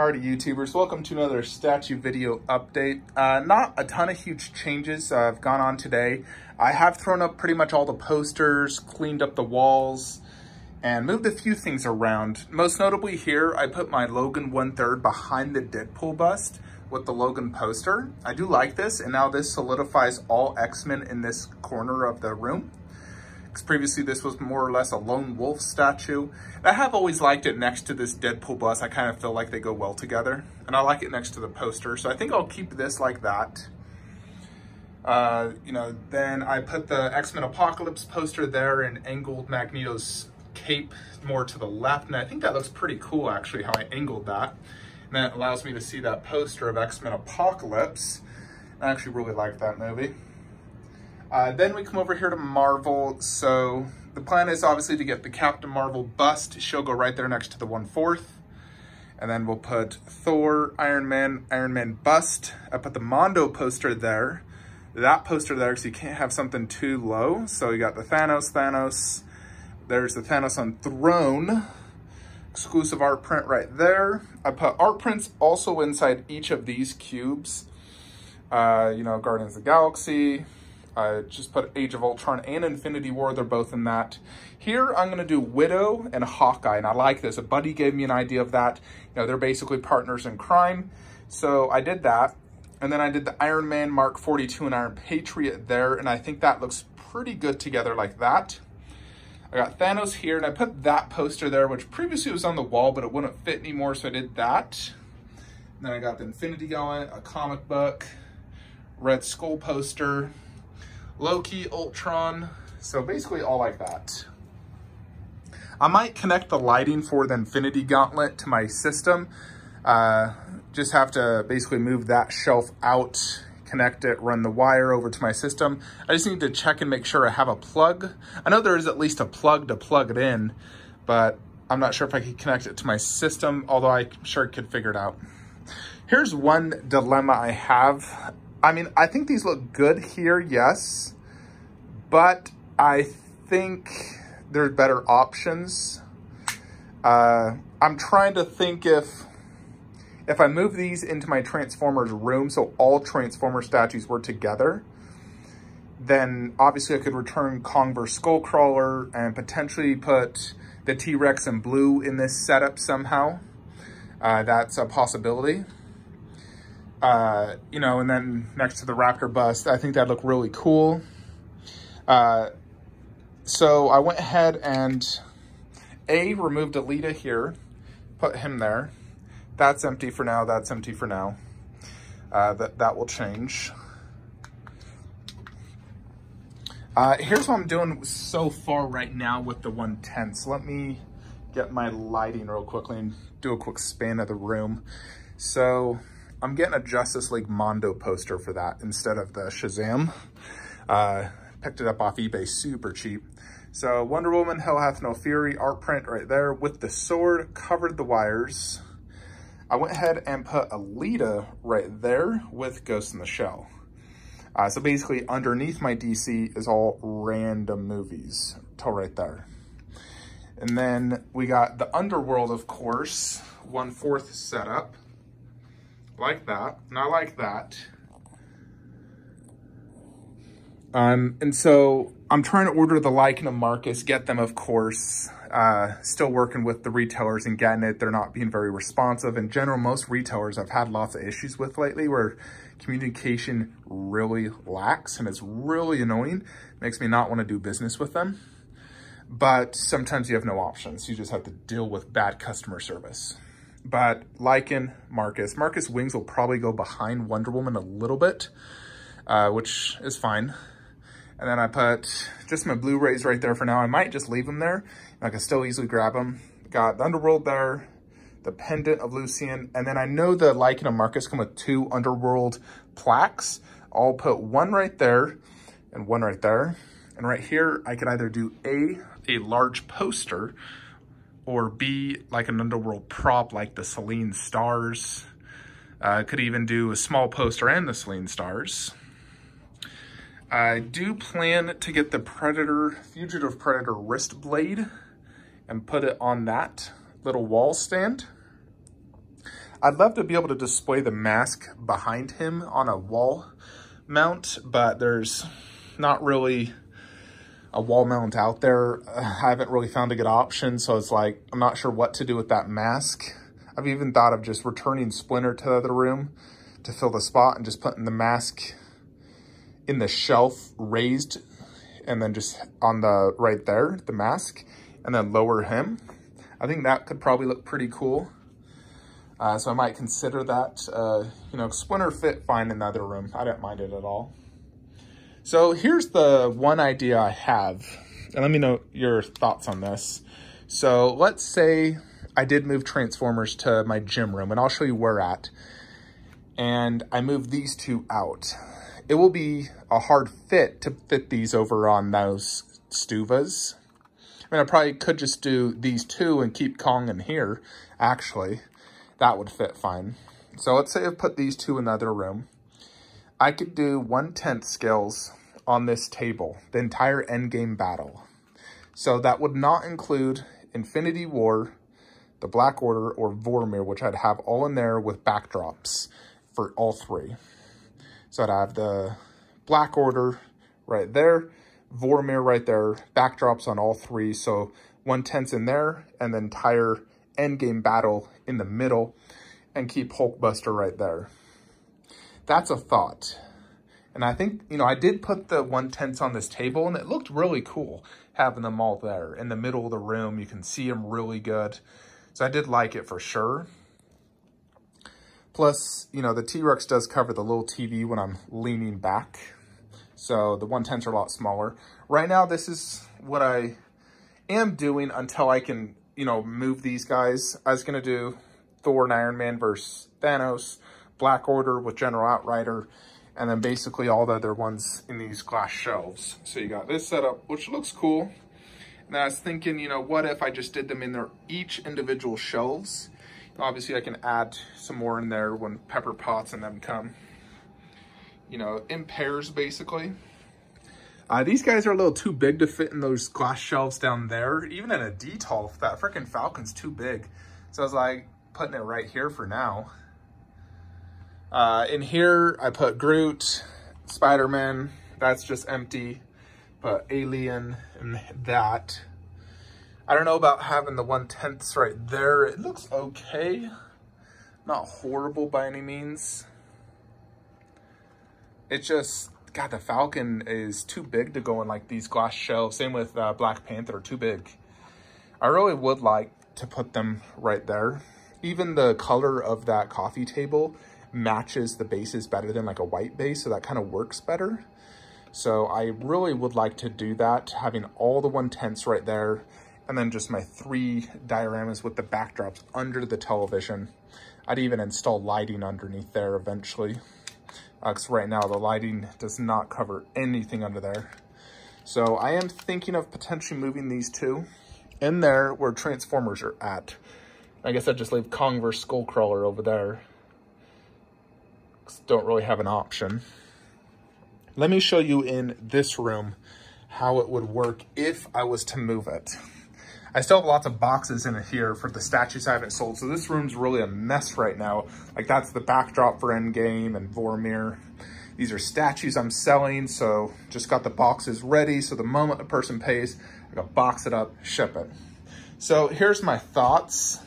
Alrighty, YouTubers, welcome to another statue video update. Uh, not a ton of huge changes uh, have gone on today. I have thrown up pretty much all the posters, cleaned up the walls, and moved a few things around. Most notably here, I put my Logan one-third behind the Deadpool bust with the Logan poster. I do like this, and now this solidifies all X-Men in this corner of the room because previously this was more or less a lone wolf statue. And I have always liked it next to this Deadpool bus. I kind of feel like they go well together. And I like it next to the poster. So I think I'll keep this like that. Uh, you know, then I put the X-Men Apocalypse poster there and angled Magneto's cape more to the left. And I think that looks pretty cool, actually, how I angled that. And that allows me to see that poster of X-Men Apocalypse. I actually really like that movie. Uh, then we come over here to Marvel. So the plan is obviously to get the Captain Marvel bust. She'll go right there next to the 1/4. And then we'll put Thor, Iron Man, Iron Man bust. I put the Mondo poster there. That poster there, so you can't have something too low. So you got the Thanos, Thanos. There's the Thanos on Throne. Exclusive art print right there. I put art prints also inside each of these cubes. Uh, you know, Guardians of the Galaxy, I just put Age of Ultron and Infinity War. They're both in that. Here, I'm going to do Widow and Hawkeye, and I like this. A buddy gave me an idea of that. You know, they're basically partners in crime. So I did that. And then I did the Iron Man Mark 42 and Iron Patriot there, and I think that looks pretty good together like that. I got Thanos here, and I put that poster there, which previously was on the wall, but it wouldn't fit anymore, so I did that. And then I got the Infinity Gauntlet, a comic book, Red Skull poster, Loki, Ultron. So basically all like that. I might connect the lighting for the Infinity Gauntlet to my system. Uh, just have to basically move that shelf out, connect it, run the wire over to my system. I just need to check and make sure I have a plug. I know there is at least a plug to plug it in, but I'm not sure if I can connect it to my system, although I'm sure I could figure it out. Here's one dilemma I have. I mean, I think these look good here, yes, but I think there's better options. Uh, I'm trying to think if if I move these into my Transformers room, so all Transformer statues were together, then obviously I could return vs. Skullcrawler and potentially put the T-Rex in blue in this setup somehow. Uh, that's a possibility. Uh, you know, and then next to the Raptor bust, I think that'd look really cool. Uh, so I went ahead and A, removed Alita here, put him there. That's empty for now, that's empty for now. Uh, that, that will change. Uh, here's what I'm doing so far right now with the 110. So let me get my lighting real quickly and do a quick span of the room. So I'm getting a Justice League Mondo poster for that instead of the Shazam. Uh, picked it up off eBay super cheap. So Wonder Woman, Hell Hath No Fury, art print right there with the sword, covered the wires. I went ahead and put Alita right there with Ghost in the Shell. Uh, so basically underneath my DC is all random movies till right there. And then we got the Underworld, of course, one-fourth setup like that, and I like that. Um, and so I'm trying to order the Lycan Marcus, get them, of course. Uh, still working with the retailers and getting it. They're not being very responsive. In general, most retailers I've had lots of issues with lately where communication really lacks and it's really annoying. It Makes me not want to do business with them. But sometimes you have no options. You just have to deal with bad customer service. But Lycan, Marcus. Marcus wings will probably go behind Wonder Woman a little bit, uh, which is fine. And then I put just my Blu-rays right there for now. I might just leave them there. I can still easily grab them. Got the Underworld there, the Pendant of Lucian, and then I know the Lycan and Marcus come with two Underworld plaques. I'll put one right there and one right there. And right here, I could either do A, a large poster, or B, like an underworld prop like the Selene Stars. Uh, could even do a small poster and the Selene Stars. I do plan to get the Predator, Fugitive Predator wrist blade and put it on that little wall stand. I'd love to be able to display the mask behind him on a wall mount, but there's not really a wall mount out there. I haven't really found a good option, so it's like, I'm not sure what to do with that mask. I've even thought of just returning Splinter to the other room to fill the spot and just putting the mask in the shelf raised and then just on the right there, the mask, and then lower him. I think that could probably look pretty cool. Uh, so I might consider that, uh, you know, Splinter fit fine in the other room. I didn't mind it at all. So here's the one idea I have, and let me know your thoughts on this. So let's say I did move Transformers to my gym room, and I'll show you where at. And I move these two out. It will be a hard fit to fit these over on those Stuvas. I mean, I probably could just do these two and keep Kong in here, actually. That would fit fine. So let's say I put these two in another room. I could do one-tenth scales on this table, the entire endgame battle. So that would not include Infinity War, the Black Order, or Vormir, which I'd have all in there with backdrops for all three. So I'd have the Black Order right there, Vormir right there, backdrops on all three. So one-tenths in there, and the entire endgame battle in the middle, and keep Hulkbuster right there that's a thought. And I think, you know, I did put the one tenths on this table and it looked really cool having them all there in the middle of the room. You can see them really good. So I did like it for sure. Plus, you know, the T-Rex does cover the little TV when I'm leaning back. So the one tenths are a lot smaller. Right now, this is what I am doing until I can, you know, move these guys. I was going to do Thor and Iron Man versus Thanos Black Order with General Outrider, and then basically all the other ones in these glass shelves. So you got this setup, which looks cool. And I was thinking, you know, what if I just did them in their each individual shelves? Obviously, I can add some more in there when Pepper Potts and them come. You know, in pairs, basically. Uh, these guys are a little too big to fit in those glass shelves down there. Even in a DTOL, that freaking Falcon's too big. So I was like, putting it right here for now. Uh, in here, I put Groot, Spider-Man, that's just empty. Put Alien and that. I don't know about having the one-tenths right there. It looks okay. Not horrible by any means. It just, God, the Falcon is too big to go in like these glass shelves. Same with uh, Black Panther, too big. I really would like to put them right there. Even the color of that coffee table matches the bases better than like a white base, so that kind of works better. So I really would like to do that, having all the one tenths right there, and then just my three dioramas with the backdrops under the television. I'd even install lighting underneath there eventually, because uh, right now the lighting does not cover anything under there. So I am thinking of potentially moving these two in there where Transformers are at. I guess I'd just leave Kong vs. Skullcrawler over there don't really have an option. Let me show you in this room how it would work if I was to move it. I still have lots of boxes in here for the statues I haven't sold, so this room's really a mess right now. Like that's the backdrop for Endgame and Vormir. These are statues I'm selling, so just got the boxes ready, so the moment the person pays, I gotta box it up, ship it. So here's my thoughts.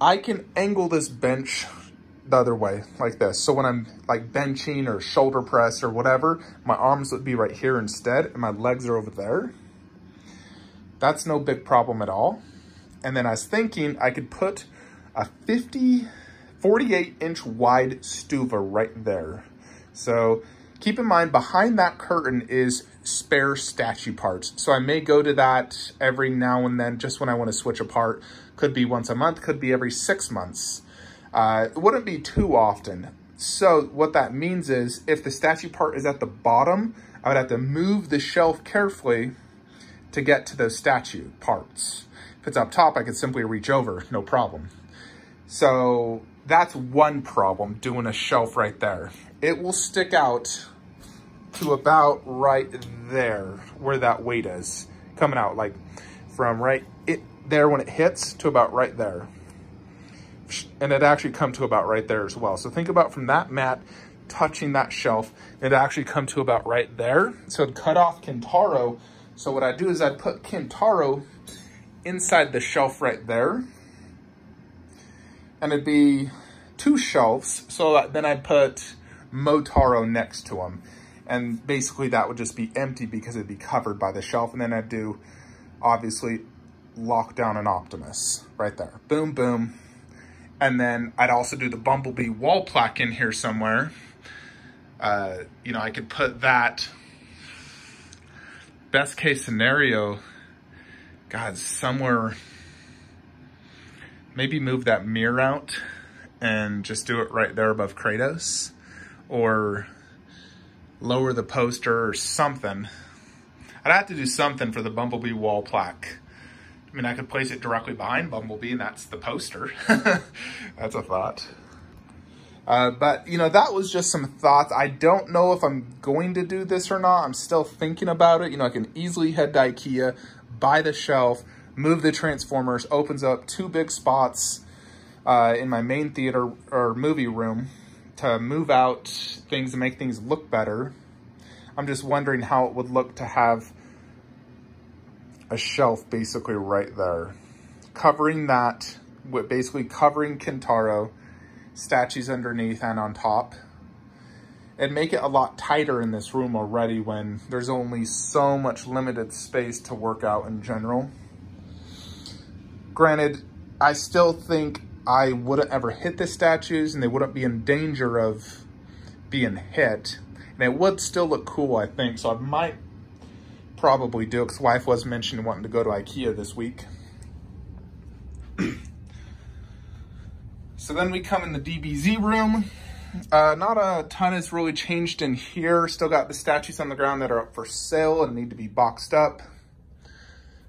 I can angle this bench the other way, like this. So when I'm like benching or shoulder press or whatever, my arms would be right here instead and my legs are over there. That's no big problem at all. And then I was thinking I could put a 50, 48 inch wide stuva right there. So keep in mind behind that curtain is spare statue parts. So I may go to that every now and then just when I want to switch a part. Could be once a month, could be every six months. Uh, it wouldn't be too often. So what that means is if the statue part is at the bottom, I would have to move the shelf carefully to get to those statue parts. If it's up top, I could simply reach over, no problem. So that's one problem, doing a shelf right there. It will stick out to about right there, where that weight is, coming out, like from right it there when it hits to about right there and it actually come to about right there as well. So think about from that mat touching that shelf, it actually come to about right there. So cut off Kintaro. So what I'd do is I'd put Kintaro inside the shelf right there. And it'd be two shelves. So then I'd put Motaro next to them. And basically that would just be empty because it'd be covered by the shelf. And then I'd do, obviously, Lockdown an Optimus right there. Boom, boom. And then I'd also do the Bumblebee wall plaque in here somewhere. Uh, you know, I could put that best case scenario, God, somewhere, maybe move that mirror out and just do it right there above Kratos or lower the poster or something. I'd have to do something for the Bumblebee wall plaque. I mean, I could place it directly behind Bumblebee and that's the poster. that's a thought. Uh, but, you know, that was just some thoughts. I don't know if I'm going to do this or not. I'm still thinking about it. You know, I can easily head to Ikea, buy the shelf, move the Transformers, opens up two big spots uh, in my main theater or movie room to move out things and make things look better. I'm just wondering how it would look to have a shelf basically right there. Covering that, with basically covering Kintaro, statues underneath and on top. And make it a lot tighter in this room already when there's only so much limited space to work out in general. Granted, I still think I wouldn't ever hit the statues and they wouldn't be in danger of being hit. And it would still look cool, I think. So I might probably do it because wife was mentioning wanting to go to Ikea this week. so then we come in the DBZ room. Uh, not a ton has really changed in here. Still got the statues on the ground that are up for sale and need to be boxed up.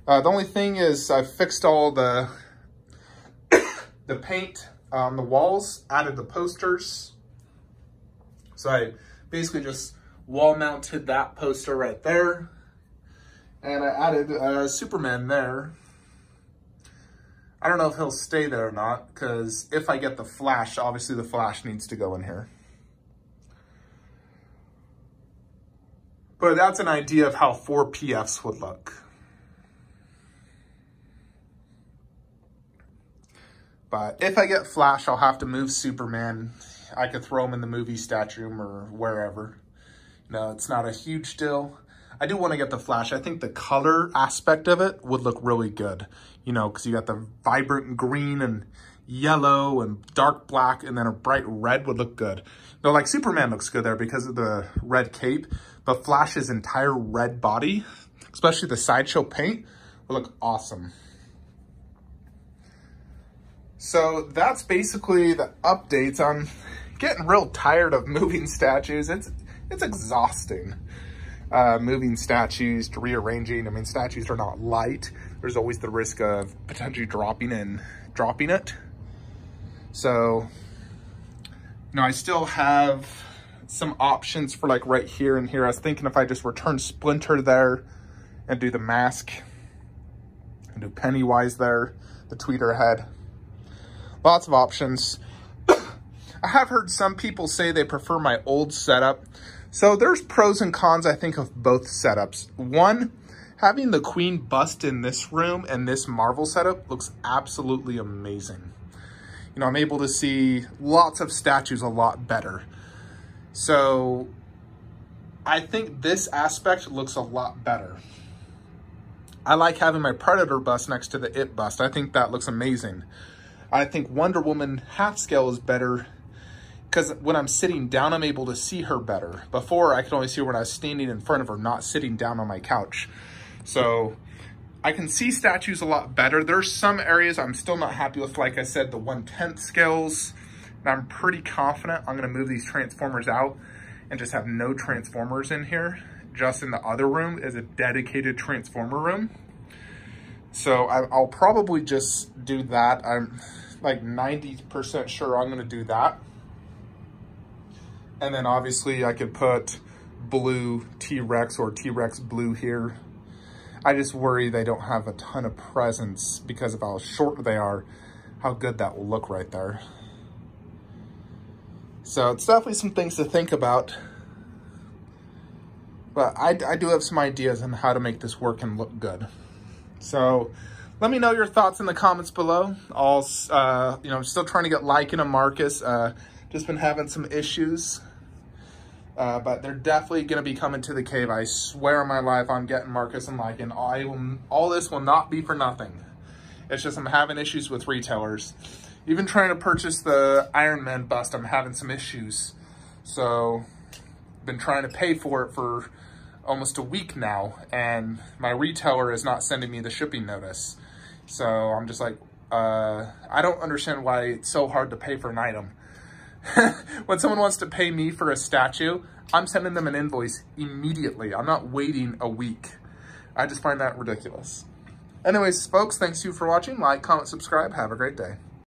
Uh, the only thing is I fixed all the the paint on the walls, added the posters. So I basically just wall mounted that poster right there. And I added uh, Superman there. I don't know if he'll stay there or not, because if I get the Flash, obviously the Flash needs to go in here. But that's an idea of how four PFs would look. But if I get Flash, I'll have to move Superman. I could throw him in the movie statue room or wherever. No, it's not a huge deal. I do want to get the Flash. I think the color aspect of it would look really good. You know, because you got the vibrant green and yellow and dark black and then a bright red would look good. No, like Superman looks good there because of the red cape, but Flash's entire red body, especially the sideshow paint, would look awesome. So that's basically the updates. I'm getting real tired of moving statues. It's it's exhausting uh, moving statues to rearranging. I mean, statues are not light. There's always the risk of potentially dropping and dropping it. So, you know, I still have some options for like right here and here. I was thinking if I just return Splinter there and do the mask and do Pennywise there, the Tweeterhead. Lots of options. I have heard some people say they prefer my old setup. So there's pros and cons, I think, of both setups. One, having the Queen bust in this room and this Marvel setup looks absolutely amazing. You know, I'm able to see lots of statues a lot better. So I think this aspect looks a lot better. I like having my Predator bust next to the It bust. I think that looks amazing. I think Wonder Woman half scale is better because when I'm sitting down, I'm able to see her better. Before, I could only see her when I was standing in front of her, not sitting down on my couch. So I can see statues a lot better. There's some areas I'm still not happy with, like I said, the 1 10th scales. And I'm pretty confident I'm going to move these Transformers out and just have no Transformers in here. Just in the other room is a dedicated Transformer room. So I'll probably just do that. I'm like 90% sure I'm going to do that. And then obviously I could put blue T-Rex or T-Rex blue here. I just worry they don't have a ton of presence because of how short they are. how good that will look right there. So it's definitely some things to think about. But I, I do have some ideas on how to make this work and look good. So let me know your thoughts in the comments below. I'll, uh, you know, I'm still trying to get Lycan and Marcus. Uh, just been having some issues. Uh, but they're definitely going to be coming to the cave. I swear on my life I'm getting Marcus and Lycan. I will, all this will not be for nothing. It's just I'm having issues with retailers. Even trying to purchase the Iron Man bust, I'm having some issues. So, been trying to pay for it for almost a week now, and my retailer is not sending me the shipping notice. So I'm just like, uh, I don't understand why it's so hard to pay for an item. when someone wants to pay me for a statue, I'm sending them an invoice immediately. I'm not waiting a week. I just find that ridiculous. Anyways, folks, thanks you for watching. Like, comment, subscribe. Have a great day.